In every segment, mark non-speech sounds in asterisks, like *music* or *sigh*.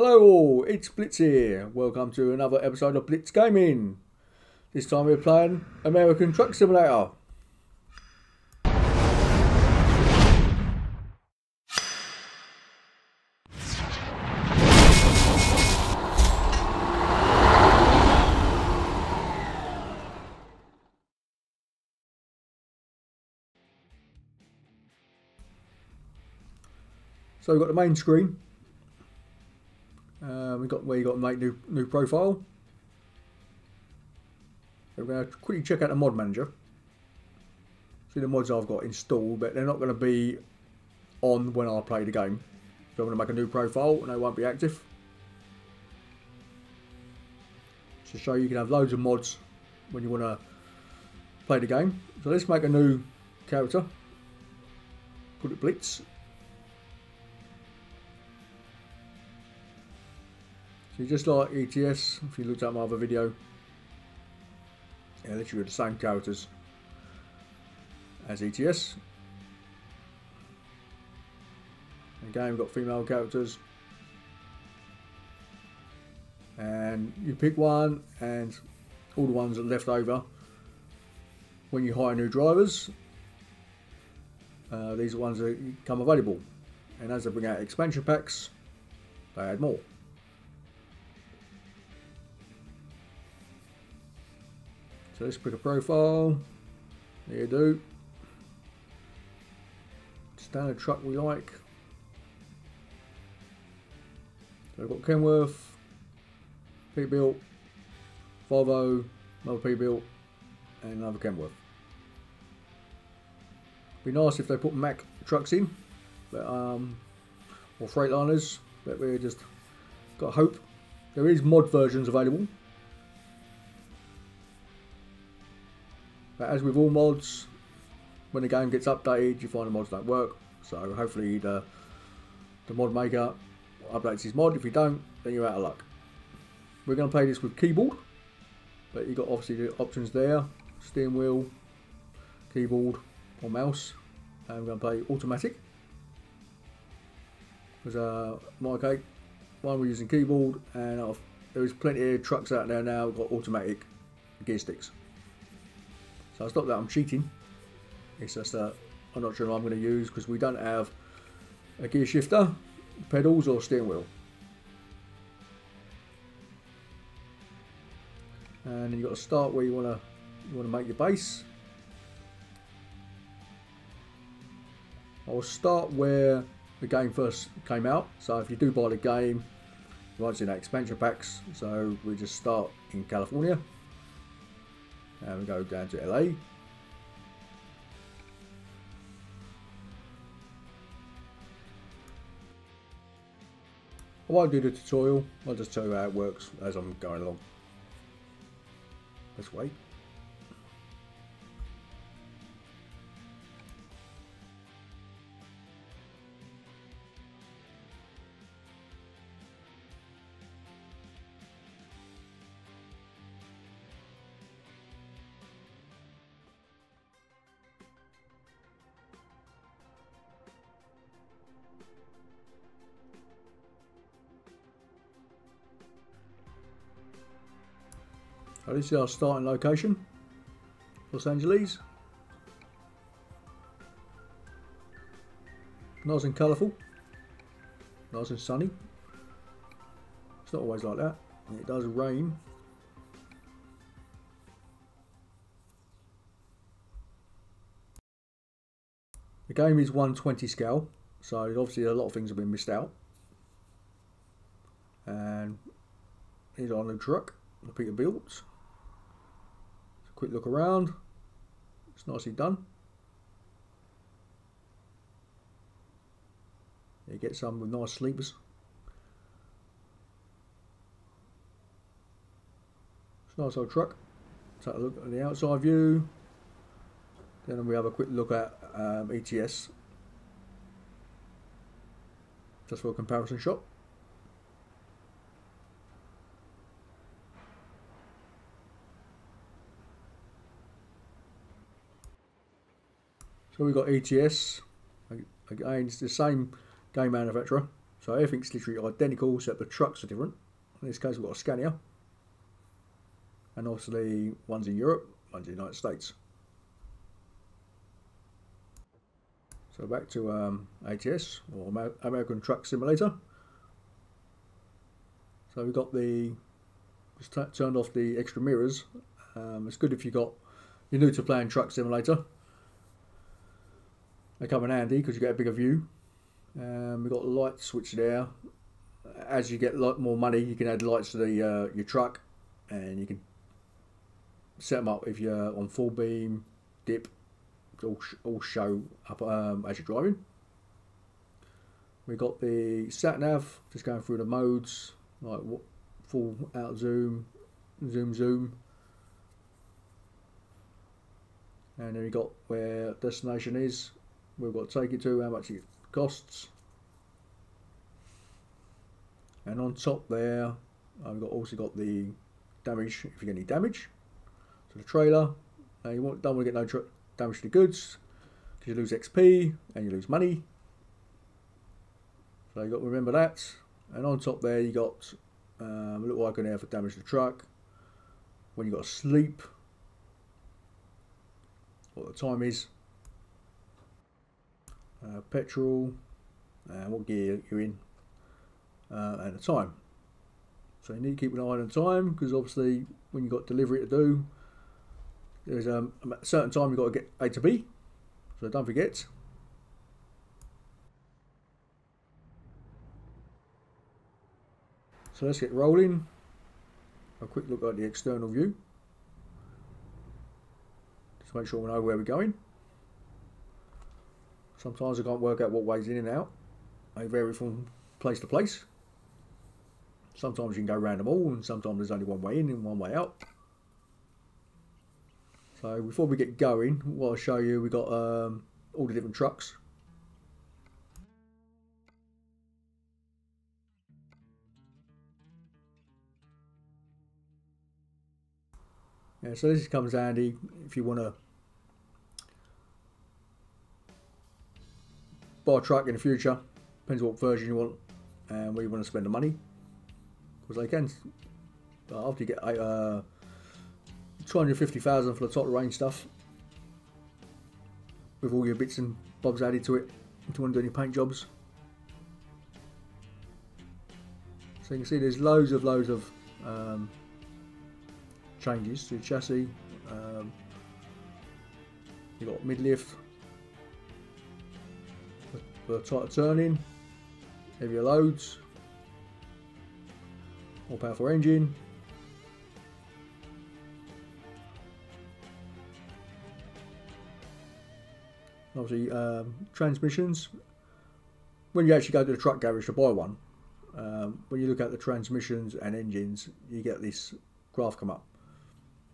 Hello all, it's Blitz here. Welcome to another episode of Blitz Gaming. This time we're playing American Truck Simulator. So we've got the main screen. We've got where you got to make new new profile. So we're going to quickly check out the mod manager. See the mods I've got installed, but they're not going to be on when I play the game. So I'm going to make a new profile and they won't be active. To show you can have loads of mods when you want to play the game. So let's make a new character. Put it Blitz. So just like ETS, if you looked at my other video, yeah, literally the same characters as ETS. Again, we've got female characters. And you pick one, and all the ones that are left over when you hire new drivers, uh, these are ones that become available. And as they bring out expansion packs, they add more. So let's pick a profile. There you do. Standard truck we like. So we've got Kenworth, Peterbilt, Volvo, another Peterbilt, and another Kenworth. Be nice if they put Mack trucks in, but um, or Freightliners, but we just got hope. There is mod versions available. As with all mods, when the game gets updated, you find the mods don't work. So hopefully the, the mod maker updates his mod. If you don't, then you're out of luck. We're going to play this with keyboard. But you've got obviously the options there. Steering wheel, keyboard or mouse. And we're going to play automatic. Because uh, my cake, one we're using keyboard and I've, there is plenty of trucks out there now got automatic gear sticks. So it's not that I'm cheating. It's just that I'm not sure what I'm going to use because we don't have a gear shifter, pedals or steering wheel. And you've got to start where you want to you want to make your base. I'll start where the game first came out. So if you do buy the game, you won't see that expansion packs. So we just start in California. And we go down to LA. I won't do the tutorial, I'll just tell you how it works as I'm going along. Let's wait. This is our starting location, Los Angeles. Nice and colourful, nice and sunny. It's not always like that, it does rain. The game is 120 scale, so obviously a lot of things have been missed out. And here's our new truck, the Peterbilt quick look around. It's nicely done. You get some with nice sleepers. It's a nice old truck. Take a look at the outside view. Then we have a quick look at um, ETS. Just for a comparison shot. So we've got ETS. Again, it's the same game manufacturer. So everything's literally identical, except the trucks are different. In this case, we've got a Scania. And obviously, one's in Europe, one's in the United States. So back to um, ATS, or American Truck Simulator. So we've got the, just turned off the extra mirrors. Um, it's good if you've got, you're new to playing Truck Simulator. They come in handy because you get a bigger view. Um, we've got light switch there. As you get lot more money, you can add lights to the uh, your truck, and you can set them up if you're on full beam, dip, all, all show up um, as you're driving. We've got the sat nav, just going through the modes, like what full out zoom, zoom, zoom. And then we got where destination is, we've got to take it to, how much it costs. And on top there, I've got also got the damage, if you get any damage to the trailer. Uh, you don't want to get no damage to the goods, because you lose XP and you lose money. So you got to remember that. And on top there, you got um, a little icon there for damage to the truck. When you got to sleep, what the time is, uh, petrol, and what gear you're in, uh, and the time. So you need to keep an eye on time because obviously when you've got delivery to do, there's um, a certain time you've got to get A to B. So don't forget. So let's get rolling. A quick look at the external view. Just make sure we know where we're going. Sometimes I can't work out what way's in and out. They vary from place to place. Sometimes you can go around them all and sometimes there's only one way in and one way out. So before we get going, what I'll show you, we've got um, all the different trucks. Yeah, so this comes handy if you want to buy a truck in the future. Depends what version you want and where you want to spend the money. Because they can, after you get uh, 250,000 for the top range stuff, with all your bits and bobs added to it, if you want to do any paint jobs. So you can see there's loads of loads of um, changes to the chassis. Um, you've got mid for tighter turning, heavier loads, more powerful engine. Obviously, um, transmissions. When you actually go to the truck garage to buy one, um, when you look at the transmissions and engines, you get this graph come up.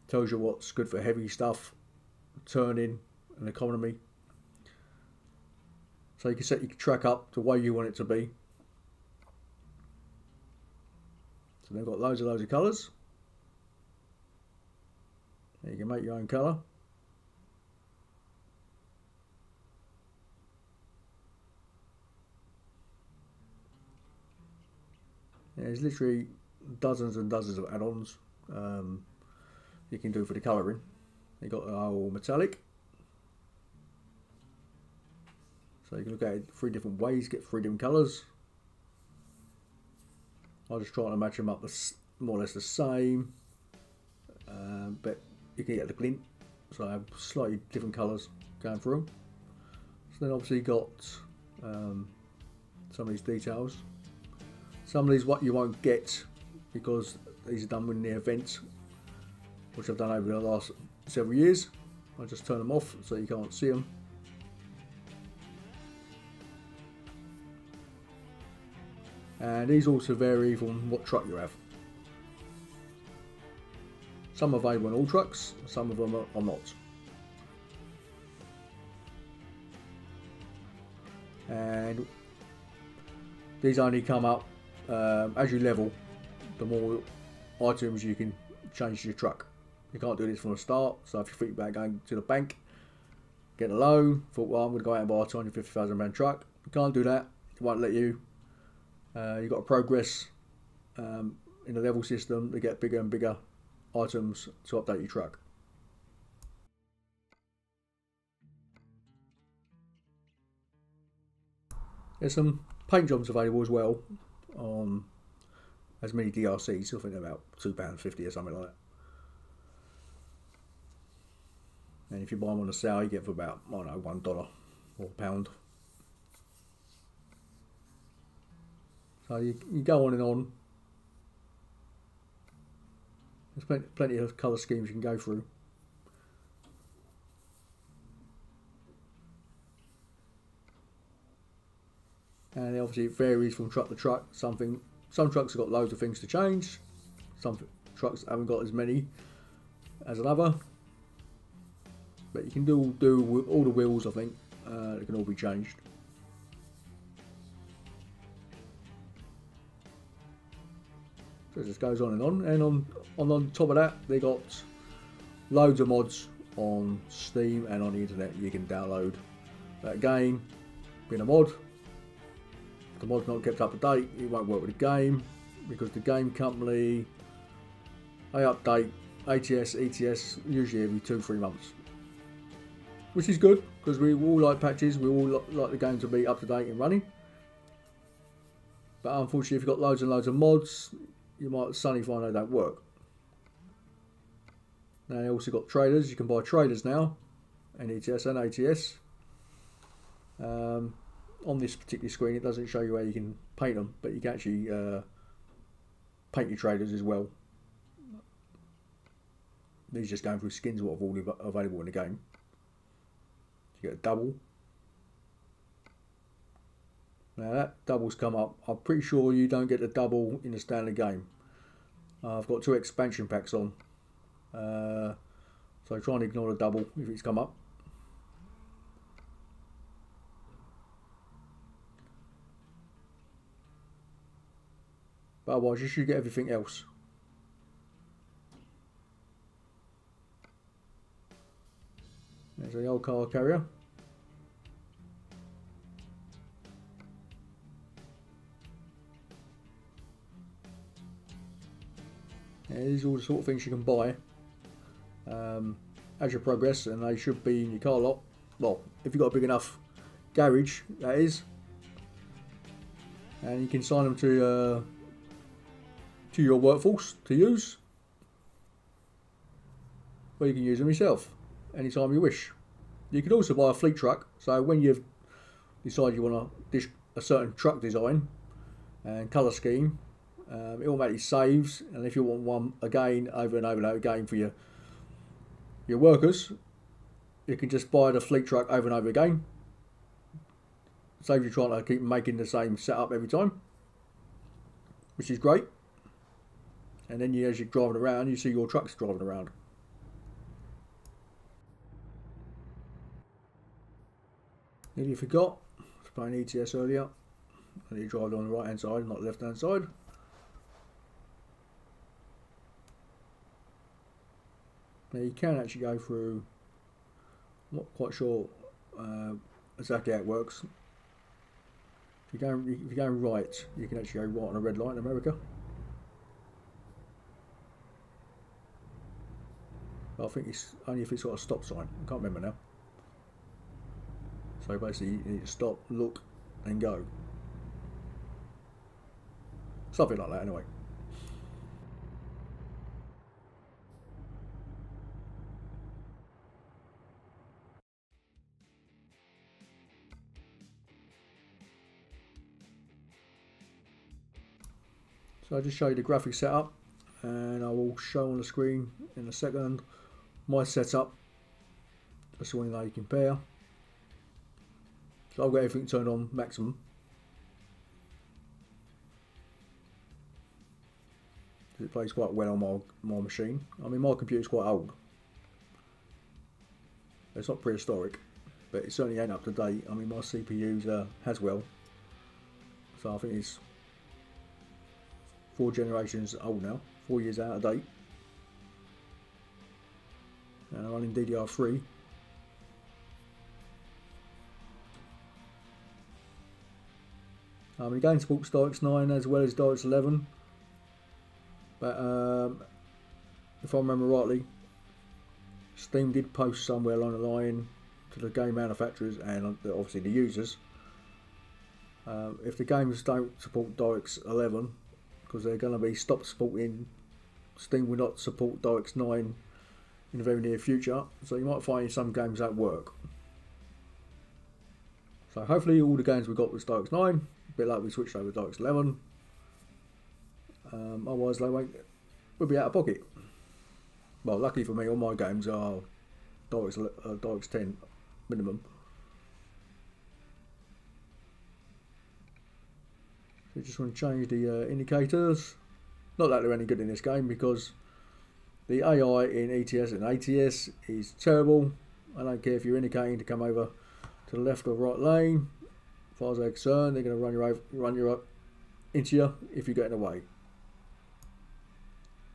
Tells you what's good for heavy stuff, turning, and economy. So you can set your track up to where you want it to be. So they've got loads and loads of colours. You can make your own colour. There's literally dozens and dozens of add-ons um, you can do for the colouring. You got our metallic, So you can look at it three different ways, get three different colours. I'll just try to match them up more or less the same. Um, but you can get the glint. So I have slightly different colours going through them. So then obviously got um, some of these details. Some of these what you won't get because these are done when the events, which I've done over the last several years. I just turn them off so you can't see them. And these also vary from what truck you have. Some are available on all trucks, some of them are not. And these only come up um, as you level, the more items you can change your truck. You can't do this from the start, so if you think about going to the bank, get a loan, thought, well, I'm going to go out and buy a £250,000 truck. You can't do that, it won't let you Uh, you've got to progress um, in the level system to get bigger and bigger items to update your truck. There's some paint jobs available as well on as many DLCs, I think about £2.50 or something like that. And if you buy them on a sale, you get for about, I don't know, $1 or a pound. So you, you go on and on. There's plenty, plenty of colour schemes you can go through. And obviously it varies from truck to truck. Something, some trucks have got loads of things to change. Some trucks haven't got as many as another. But you can do do all the wheels. I think uh, they can all be changed. It just goes on and on. And on, on, on top of that, they got loads of mods on Steam and on the internet. You can download that game, being a mod. If the mod's not kept up to date, it won't work with the game because the game company they update ATS, ETS usually every two, three months. Which is good because we all like patches, we all like the game to be up to date and running. But unfortunately, if you've got loads and loads of mods, you might suddenly find they don't work. Now you also got traders. You can buy traders now, NETS and ATS. Um, on this particular screen, it doesn't show you how you can paint them, but you can actually uh, paint your traders as well. These just going through skins what are already available in the game. You get a double. Now that doubles come up. I'm pretty sure you don't get the double in the standard game. Uh, I've got two expansion packs on. Uh, so try and ignore the double if it's come up. But otherwise you should get everything else. There's the old car carrier. These are all the sort of things you can buy um, as you progress, and they should be in your car lot. Well, if you've got a big enough garage, that is. And you can sign them to uh, to your workforce to use, or you can use them yourself anytime you wish. You could also buy a fleet truck. So when you've decided you want a, a certain truck design and colour scheme, um, it automatically saves, and if you want one again over and over and over again for your your workers, you can just buy the fleet truck over and over again. Saves you trying to keep making the same setup every time, which is great. And then you, as you're driving around, you see your trucks driving around. Nearly forgot, I was playing ETS earlier. And you drive on the right hand side, not the left hand side. Now you can actually go through, I'm not quite sure uh, exactly how it works. If you go if you go right, you can actually go right on a red light in America. I think it's only if it's got a stop sign. I can't remember now. So basically, you need to stop, look, and go. Something like that, anyway. I'll just show you the graphic setup and I will show on the screen in a second my setup just so you know you compare. So I've got everything turned on maximum. It plays quite well on my, my machine. I mean my computer's quite old. It's not prehistoric, but it certainly ain't up to date. I mean my CPU's uh, Haswell, so I think it's four generations old now, four years out of date. And I'm running DDR3. Um, again, supports DirectX 9 as well as DirectX 11. But um, if I remember rightly, Steam did post somewhere along the line to the game manufacturers and obviously the users. Um, if the games don't support DirectX 11, because they're going to be stopped supporting, Steam will not support DirectX 9 in the very near future. So you might find some games that work. So hopefully all the games we got was DirectX 9, a bit like we switched over to DirectX 11. Um, otherwise they won't, we'll be out of pocket. Well, luckily for me, all my games are DirectX, uh, DirectX 10 minimum. So just want to change the uh, indicators. Not that they're any good in this game because the AI in ETS and ATS is terrible. I don't care if you're indicating to come over to the left or right lane. As far as they're concerned, they're going to run you over, run you up into you if you get in the way.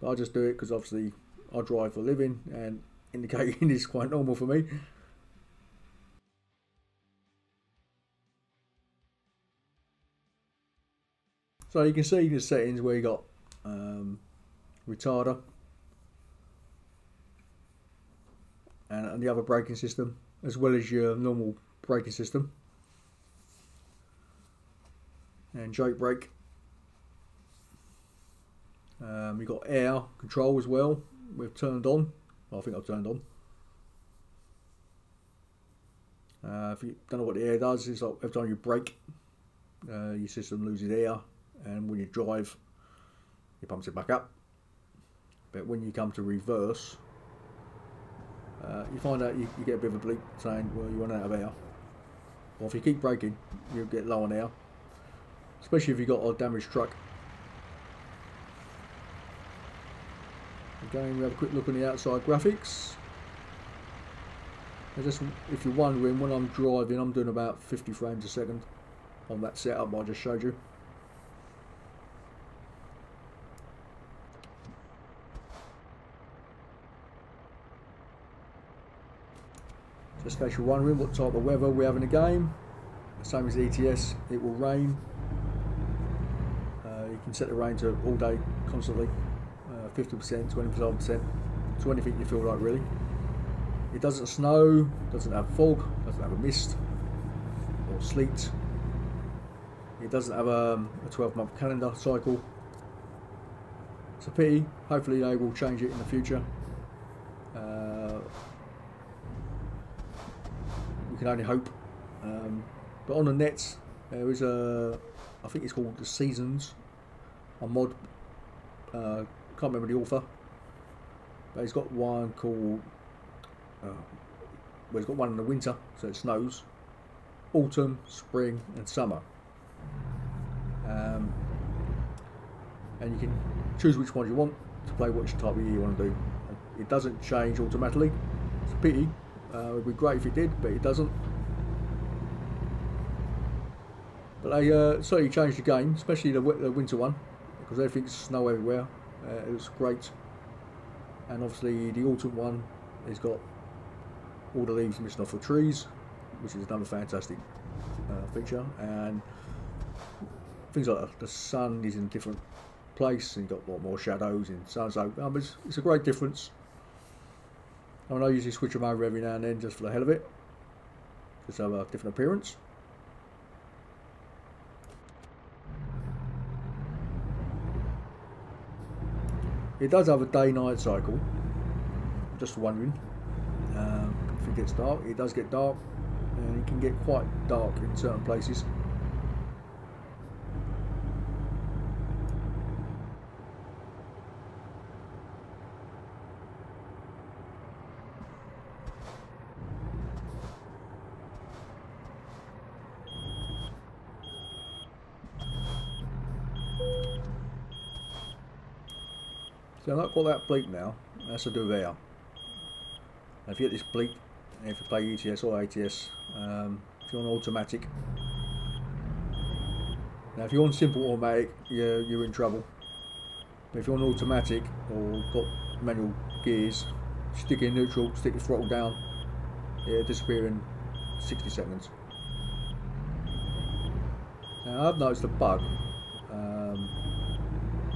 But I just do it because obviously I drive for a living and *laughs* indicating is quite normal for me. So you can see the settings where you got um, retarder. And, and the other braking system as well as your normal braking system. And Jake brake. Um, you've got air control as well. We've turned on. Well, I think I've turned on. Uh, if you don't know what the air does it's like every time you brake uh, your system loses air and when you drive it pumps it back up. But when you come to reverse uh, you find out you, you, get a bit of a bleep saying well you run out of air. Or if you keep braking you'll get low on air especially if you've got a damaged truck. Again we have a quick look on the outside graphics. And just if you're wondering when I'm driving I'm doing about 50 frames a second on that setup I just showed you Case you're wondering what type of weather we have in the game, same as ETS, it will rain. Uh, you can set the rain to all day, constantly, 50%, 25%, to anything you feel like really. It doesn't snow, doesn't have fog, doesn't have a mist or sleet. It doesn't have um, a 12 month calendar cycle. It's a pity, hopefully they will change it in the future. Can only hope. Um, but on the net, there is a, I think it's called the Seasons, a mod. Uh, can't remember the author, but he's got one called. Uh, well, he's got one in the winter, so it snows. Autumn, spring, and summer. Um, and you can choose which one you want to play, which type of year you want to do. It doesn't change automatically. It's a pity uh, it would be great if it did, but it doesn't. But they uh, certainly changed the game, especially the, the winter one, because everything's snow everywhere. Uh, it was great. And obviously the autumn one has got all the leaves missing off the trees, which is another fantastic uh, feature. And things like the sun is in a different place, and you've got a lot more shadows in sun. So um, it's, it's a great difference. I mean, I usually switch them over every now and then just for the hell of it. Just have a different appearance. It does have a day-night cycle. Just wondering. Um, if it gets dark, it does get dark. And it can get quite dark in certain places. So I've not that bleep now, that's a there. If you get this bleep, if you play ETS or ATS, um, if you're on automatic, now if you're on simple automatic, you're, you're in trouble. But if you're on automatic or got manual gears, stick in neutral, stick the throttle down, it'll disappear in 60 seconds. Now I've noticed a bug.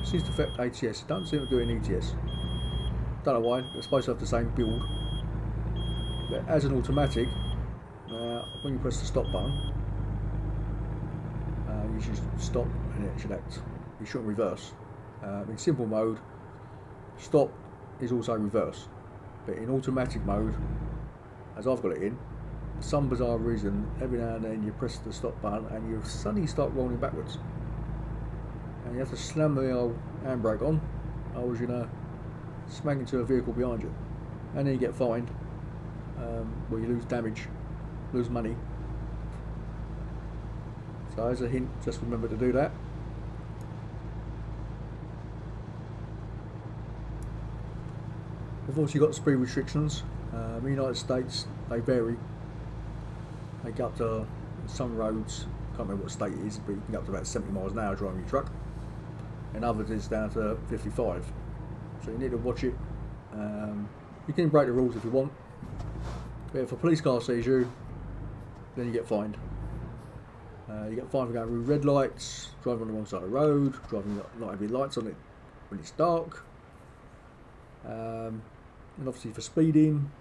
Seems to affect ATS. It doesn't seem to do an ETS. Don't know why. They're supposed to have the same build. But as an automatic, uh, when you press the stop button, uh, you should stop and it should act. You shouldn't reverse. Uh, in simple mode, stop is also reverse. But in automatic mode, as I've got it in, for some bizarre reason, every now and then you press the stop button and you suddenly start rolling backwards. And you have to slam the old handbrake on, otherwise you're going to smack into a vehicle behind you. And then you get fined, um, where you lose damage, lose money. So as a hint, just remember to do that. We've also got speed restrictions. Uh, in the United States, they vary. They go up to some roads, can't remember what state it is, but you can go up to about 70 miles an hour driving your truck. And others is down to 55. So you need to watch it. Um, you can break the rules if you want. But if a police car sees you, then you get fined. Uh, you get fined for going through red lights, driving on the wrong side of the road, driving not, having lights on it when it's dark. Um, and obviously for speeding.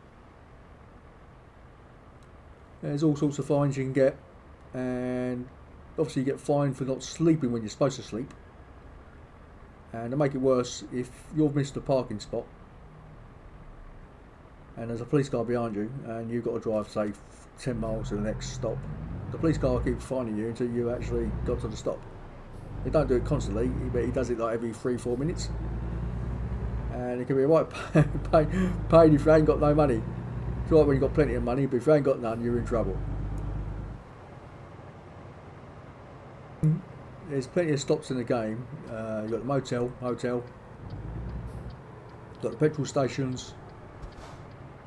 There's all sorts of fines you can get, and obviously you get fined for not sleeping when you're supposed to sleep. And to make it worse, if you've missed a parking spot and there's a police car behind you and you've got to drive, say, 10 miles to the next stop, the police car keeps finding you until you actually got to the stop. They don't do it constantly, but he does it like every three, four minutes and it can be a right *laughs* pain, pain if you ain't got no money. It's right when you've got plenty of money, but if you ain't got none, you're in trouble. There's plenty of stops in the game. Uh, you've got the motel, hotel, got the petrol stations,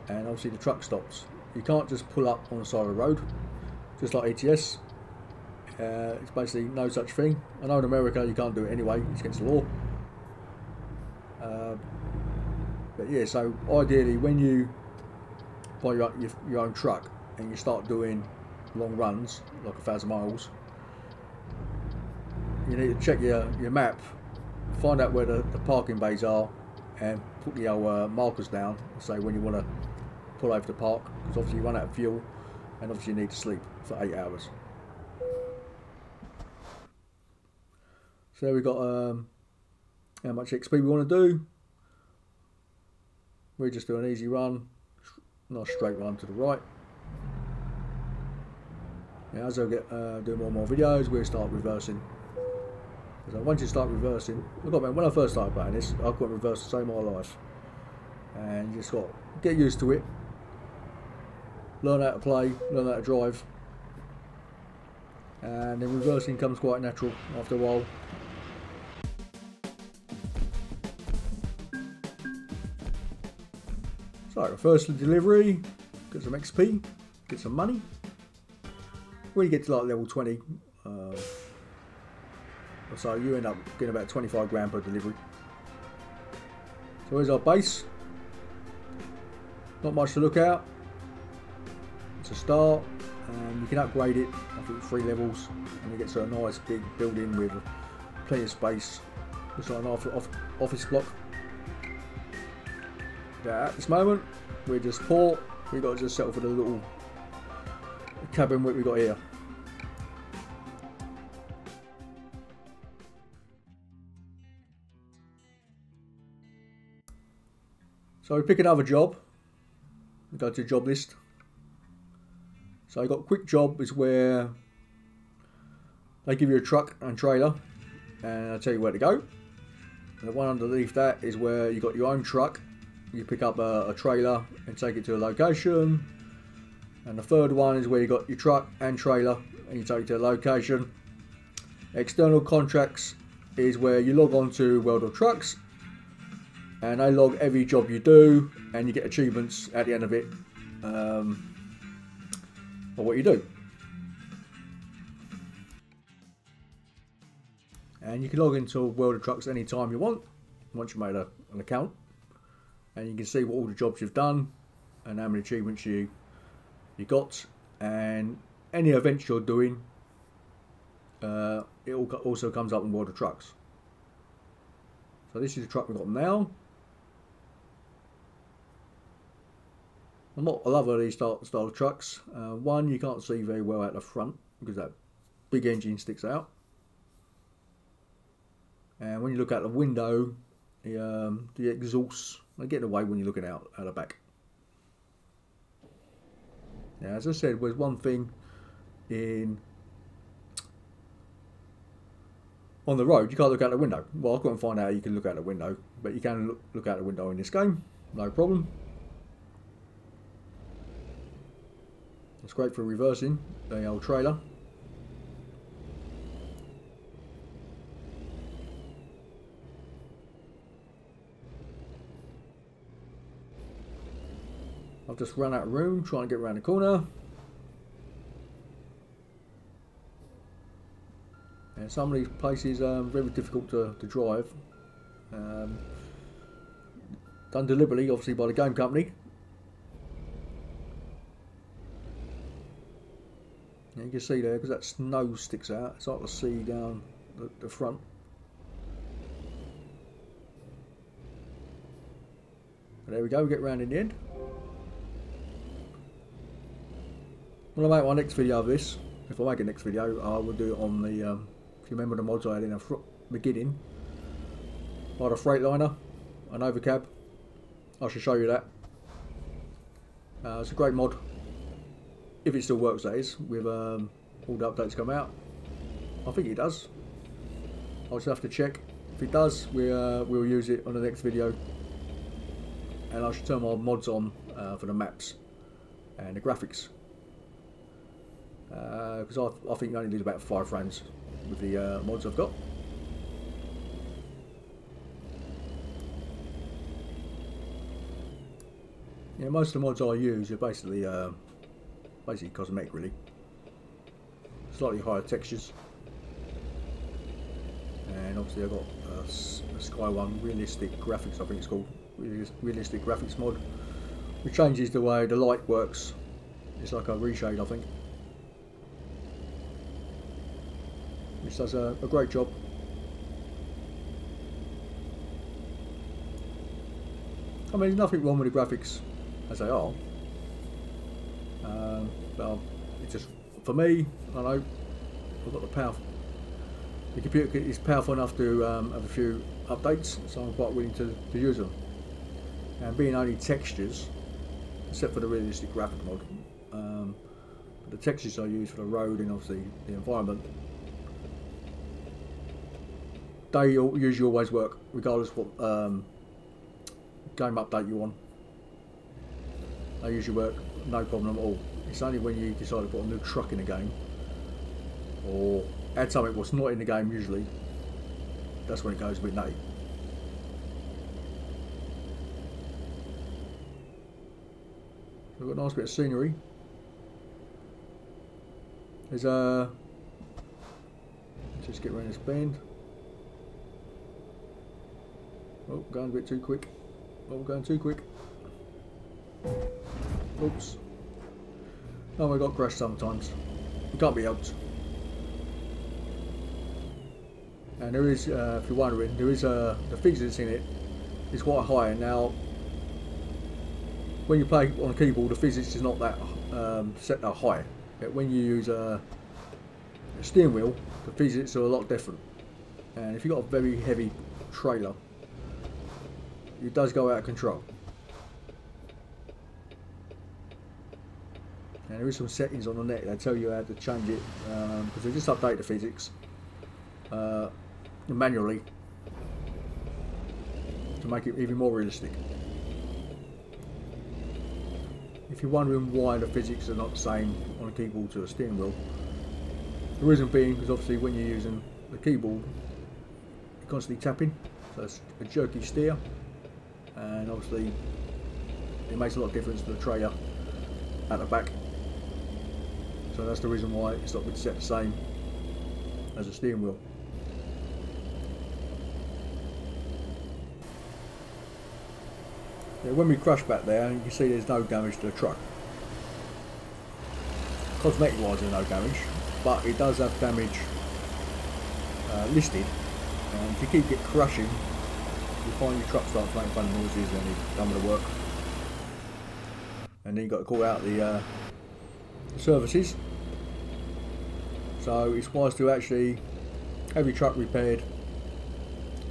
and obviously the truck stops. You can't just pull up on the side of the road, just like ETS. Uh, it's basically no such thing. I know in America you can't do it anyway, it's against the law. Uh, but yeah, so ideally, when you buy your, your, your own truck and you start doing long runs, like a thousand miles, you need to check your, your map, find out where the, the parking bays are, and put your uh, markers down. Say when you want to pull over to park, because obviously you run out of fuel, and obviously you need to sleep for eight hours. So we've got um, how much XP we want to do. We just do an easy run, not straight run to the right. Now, as I get uh, do more and more videos, we'll start reversing. So once you start reversing, look, man, when I first started playing this, I couldn't reverse the same my life, and you just got get used to it, learn how to play, learn how to drive, and then reversing comes quite natural after a while. So, first delivery, get some XP, get some money. When you get to like level 20, uh, so you end up getting about 25 grand per delivery. So here's our base. Not much to look at. It's a start. and you can upgrade it, I think three levels, and you get to a nice big building with plenty of space. Looks like an office block at this moment, we're just poor. We've got to just settle for the little cabin what we got here. So we pick another job. We go to job list. So I got quick job is where they give you a truck and trailer and I tell you where to go. And the one underneath that is where you got your own truck you pick up a, a trailer and take it to a location. And the third one is where you got your truck and trailer and you take it to a location. External contracts is where you log on to World of Trucks and they log every job you do and you get achievements at the end of it um, for what you do. And you can log into World of Trucks anytime you want once you've made a, an account and you can see what all the jobs you've done and how many achievements you you got and any events you're doing uh, it also comes up in World of Trucks. So this is the truck we've got now. I'm not a lover of these style, style trucks. Uh, one, you can't see very well out the front because that big engine sticks out. And when you look out the window, the, um, the exhausts they get away when you're looking out at the back. Now, as I said, there's one thing in on the road, you can't look out the window. Well, I've got to find out you can look out the window, but you can look, look out the window in this game, no problem. It's great for reversing the old trailer. I've just run out of room trying to get around the corner. And some of these places are very difficult to, to drive. Um, done deliberately, obviously, by the game company. You can see there, because that snow sticks out, it's like the sea down the, the front. There we go, we get round in the end. When I make my next video of this, if I make a next video, I will do it on the, um, if you remember the mods I had in the beginning, had a Freightliner, an overcab, I should show you that. Uh, it's a great mod, if it still works, that is, with um, all the updates come out. I think it does. I'll just have to check. If it does, we, uh, we'll use it on the next video. And I should turn my mods on uh, for the maps and the graphics. Because uh, I, I, think you only need about five frames with the uh, mods I've got. Yeah, most of the mods I use are basically uh, basically cosmetic really. Slightly higher textures. And obviously I've got uh, a Sky One Realistic Graphics, I think it's called. Realistic Graphics mod. Which changes the way the light works. It's like a reshade I think. Which does a, a great job. I mean, nothing wrong with the graphics as they are. Um, just for me. I know I've got the power. The computer is powerful enough to um, have a few updates, so I'm quite willing to, to use them. And being only textures, except for the realistic graphic mod, um, the textures I use for the road and obviously the environment, they usually always work, regardless what um, game update you want. They usually work no problem at all. It's only when you decide to put a new truck in the game or add something what's not in the game usually, that's when it goes a bit nutty. We've got a nice bit of scenery. There's a... Let's just get around this bend. Oh, going a bit too quick. Oh, going too quick. Oops. Oh, we got crashed sometimes. It can't be helped. And there is, uh, if you're wondering, there is a uh, the physics in it is quite high. Now, when you play on a keyboard, the physics is not that um, set that high. But when you use a steering wheel, the physics are a lot different. And if you've got a very heavy trailer, it does go out of control. And there is some settings on the net that tell you how to change it because um, they just update the physics uh, manually to make it even more realistic. If you're wondering why the physics are not the same on a keyboard to a steering wheel, the reason being because obviously when you're using the keyboard, you're constantly tapping, so it's a jerky steer, and obviously it makes a lot of difference to the trailer at the back so that's the reason why it's not been set the same as a steering wheel. Yeah, when we crash back there, you can see there's no damage to the truck. Cosmetic wise there's no damage, but it does have damage uh, listed, and if you keep it crushing, you find your truck starts making funny noises and it's done with the work. And then you've got to call out the uh, services. So it's wise to actually have your truck repaired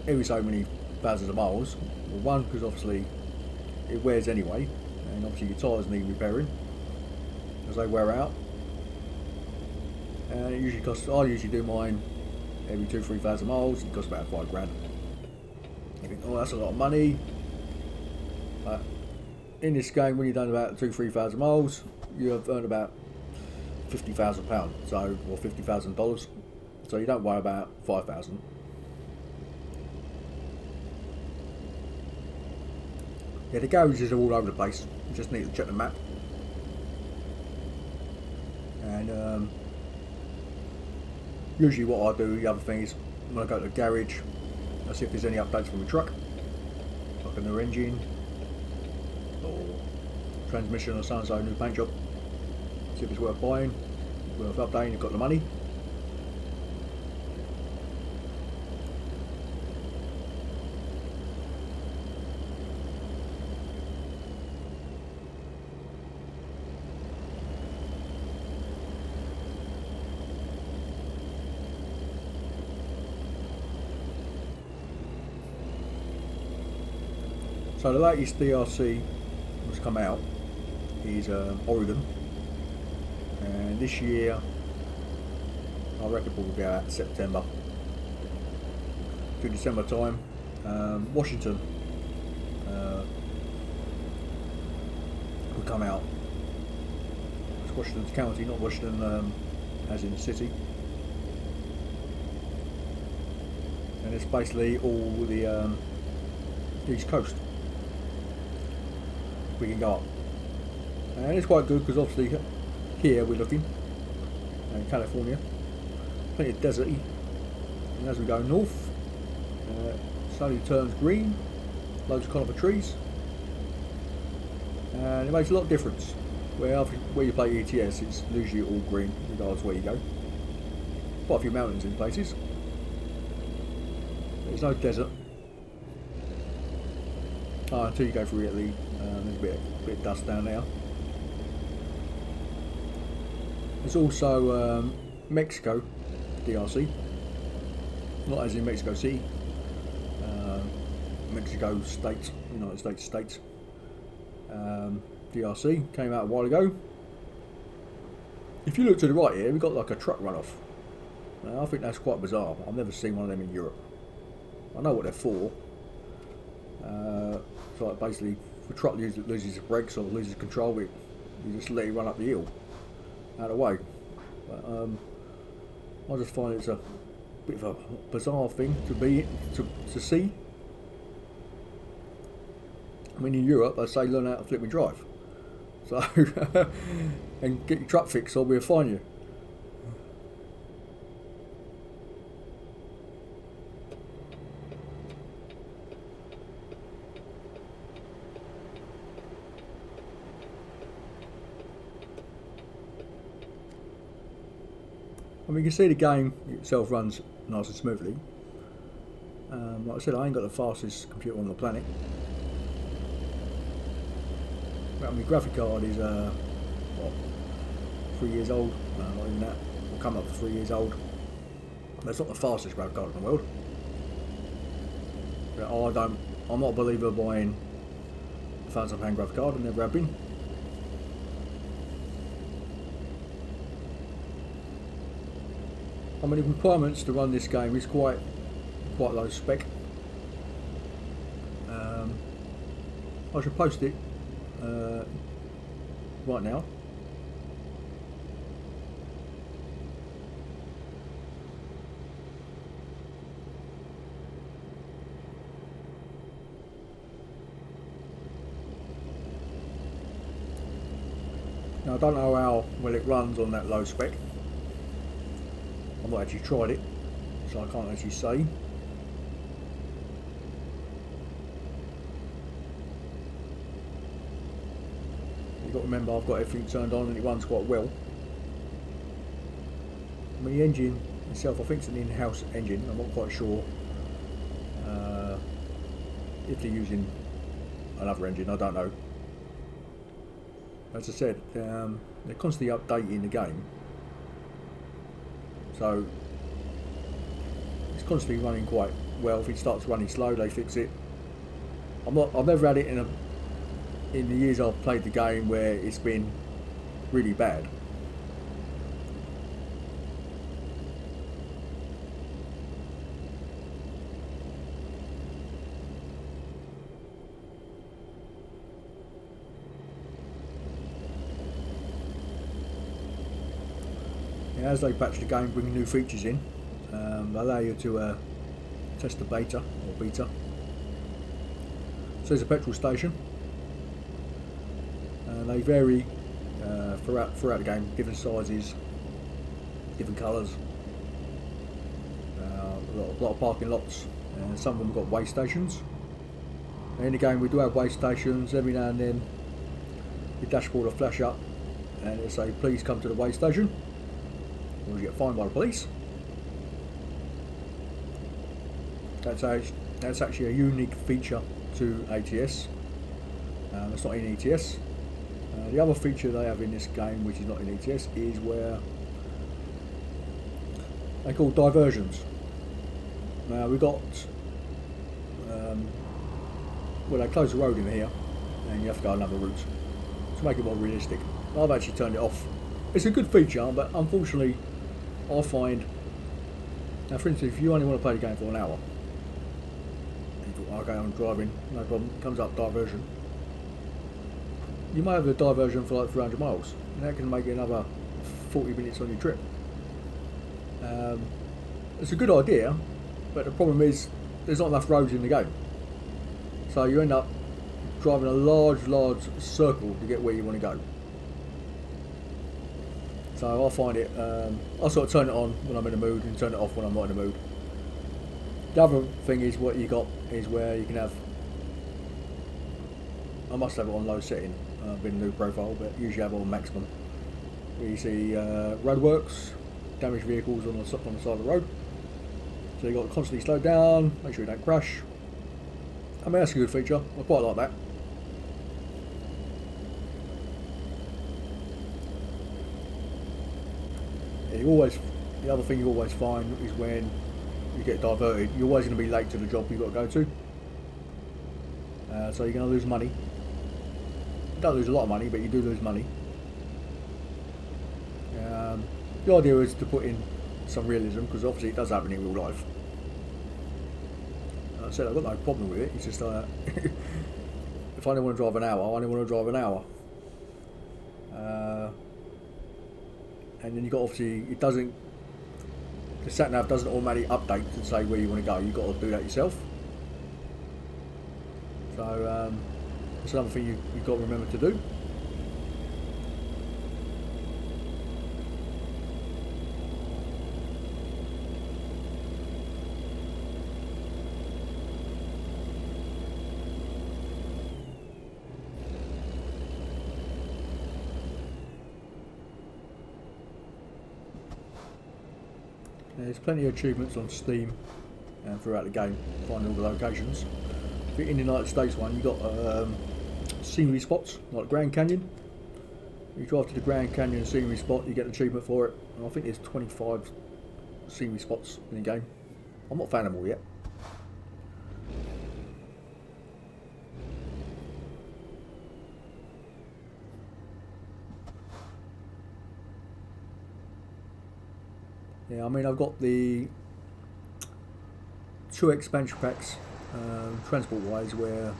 every so many thousands of miles. Well, one, because obviously it wears anyway, and obviously your tyres need repairing as they wear out. And it usually costs, I usually do mine every two, three thousand miles, it costs about five grand. You think, oh, that's a lot of money. But in this game, when you've done about two, three thousand miles, you have earned about fifty thousand pounds, so or fifty thousand dollars. So you don't worry about five thousand. Yeah, the garages are all over the place. You just need to check the map. And um, usually what I do, the other thing is when I go to the garage, I see if there's any updates from the truck, like a new engine or transmission or something, so new paint job. See if it's worth buying, worth updating, you've got the money. So the latest DLC that's come out is um, Oregon, and this year I reckon will be out September to December time. Um, Washington uh, will come out. It's Washington County, not Washington um, as in the city. And it's basically all the um, East Coast we can go up. And it's quite good because obviously here we're looking in California, plenty of deserty. And as we go north, uh, slowly turns green, loads of conifer trees, and it makes a lot of difference. Where where you play ETS, it's usually all green regardless where you go. Quite a few mountains in places. There's no desert. Oh, until you go through Italy, um, there's a bit, bit of dust down there. There's also um, Mexico, DLC. Not as in Mexico City. Uh, Mexico State, United States States. Um, DLC came out a while ago. If you look to the right here, we've got like a truck runoff. Now, I think that's quite bizarre. I've never seen one of them in Europe. I know what they're for. Uh, so like basically if a truck loses, loses brakes or loses control, we, you just let it run up the hill, out of the way. But, um, I just find it's a bit of a bizarre thing to be to, to see. I mean, in Europe, they say learn how to flip and drive. So, *laughs* and get your truck fixed or we'll fine you. Mean, you can see the game itself runs nice and smoothly. Um, like I said, I ain't got the fastest computer on the planet. But my graphic card is, uh, what, three years old? No, not even that. Will come up to three years old. That's not the fastest graphic card in the world. But I don't, I'm not a believer buying a thousand pound graphic card, never have been. I mean, the requirements to run this game is quite quite low spec. Um, I should post it uh, right now. Now I don't know how well it runs on that low spec. I've not actually tried it, so I can't actually say. You've got to remember I've got everything turned on and it runs quite well. I mean the engine itself, I think it's an in-house engine. I'm not quite sure uh, if they're using another engine. I don't know. As I said, um, they're constantly updating the game, so it's constantly running quite well. If it starts running slow, they fix it. I'm not. I've never had it in a in the years I've played the game where it's been really bad. As they patch the game, bring new features in, um, allow you to uh, test the beta or beta. So there's a petrol station, and they vary uh, throughout throughout the game, different sizes, different colours. Uh, a, lot, a lot of parking lots, and some of them have got way stations. in the game, we do have way stations. Every now and then, your dashboard will flash up, and it'll say, "Please come to the way station." You get fined by the police. That's actually, that's actually a unique feature to ATS. Um, it's not in ETS. Uh, the other feature they have in this game, which is not in ETS, is where they call diversions. Now we've got um, well they close the road in here, and you have to go another route to make it more realistic. I've actually turned it off. It's a good feature, but unfortunately I find, now for instance, if you only want to play the game for an hour, you thought, okay, I'm driving, no problem, comes up diversion. You may have a diversion for like 300 miles, and that can make another 40 minutes on your trip. Um, it's a good idea, but the problem is there's not enough roads in the game. So you end up driving a large, large circle to get where you want to go. So I find it, um, I sort of turn it on when I'm in a mood and turn it off when I'm not in a mood. The other thing is what you got is where you can have, I must have it on low setting, I've been new profile, but usually I have it on maximum. Where you see uh, roadworks, damaged vehicles on the, on the side of the road. So you got to constantly slow down, make sure you don't crash. I mean that's a good feature, I quite like that. You always the other thing you always find is when you get diverted, you're always going to be late to the job you've got to go to. Uh, so you're going to lose money. You don't lose a lot of money, but you do lose money. Um, the idea is to put in some realism because obviously it does happen in real life. I said I've got no problem with it. It's just uh, *laughs* if I only want to drive an hour, I only want to drive an hour. Uh, and then you got obviously it doesn't the sat nav doesn't automatically update to say where you want to go. You've got to do that yourself. So um, that's another thing you, you've got to remember to do. There's plenty of achievements on Steam and throughout the game, finding all the locations. In the United States one, you've got um, scenery spots, like Grand Canyon. You drive to the Grand Canyon scenery spot, you get an achievement for it. And I think there's 25 scenery spots in the game. I'm not found them all yet. Yeah, I mean, I've got the two expansion packs, uh, transport-wise, where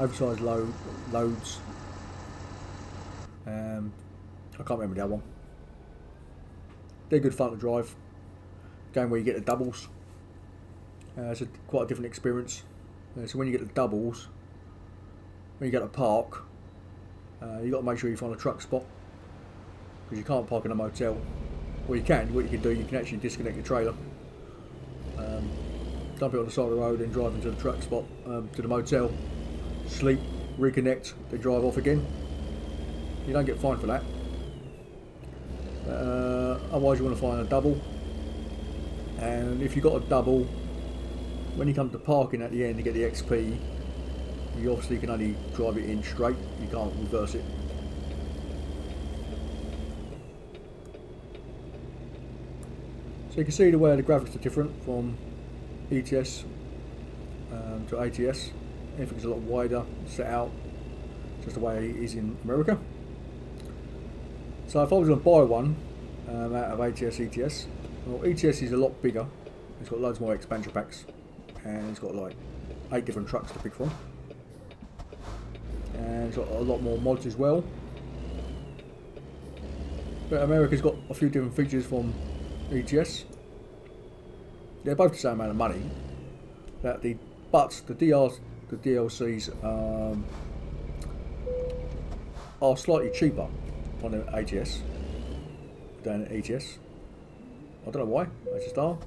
oversized load, loads. Um, I can't remember other one. They're good fun to drive. Game where you get the doubles. Uh, it's a, quite a different experience. Uh, so when you get the doubles, when you get to park, uh, you got to make sure you find a truck spot because you can't park in a motel well, you can. What you can do, you can actually disconnect your trailer, um, dump it on the side of the road, and drive into the truck spot, um, to the motel, sleep, reconnect, then drive off again. You don't get fined for that. Uh, otherwise you want to find a double. And if you've got a double, when you come to parking at the end to get the XP, you obviously can only drive it in straight, you can't reverse it. So you can see the way the graphics are different from ETS um, to ATS. Everything's a lot wider, set out, just the way it is in America. So if I was going to buy one um, out of ATS, ETS, well ETS is a lot bigger, it's got loads more expansion packs, and it's got like eight different trucks to pick from. And it's got a lot more mods as well. But America's got a few different features from ETS. They're both the same amount of money. That the but the DRs, the DLCs um, are slightly cheaper on the ATS than ETS. I don't know why. I just are.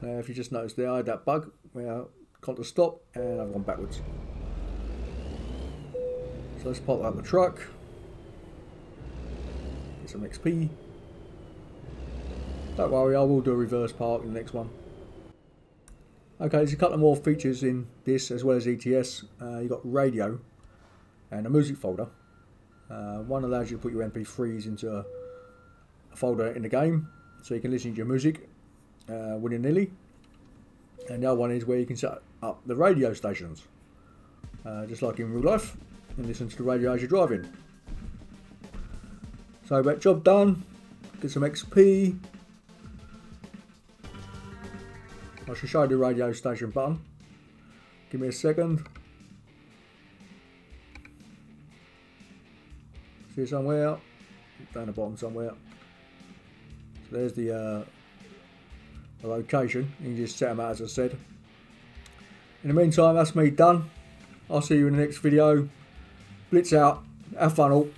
Now, if you just noticed there, I had that bug where I to stop and I've gone backwards. So let's pop out the truck. Get some XP. Don't worry, I will do a reverse park in the next one. Okay, there's a couple more features in this as well as ETS. Uh, you've got radio and a music folder. Uh, one allows you to put your MP3s into a, a, folder in the game so you can listen to your music uh, willy-nilly. And the other one is where you can set up the radio stations, uh, just like in real life, and listen to the radio as you're driving. So, that job done. Get some XP. I should show the radio station button. Give me a second. See somewhere? Down the bottom somewhere. So there's the, uh, the location. You can just set them out as I said. In the meantime, that's me done. I'll see you in the next video. Blitz out. Have fun all.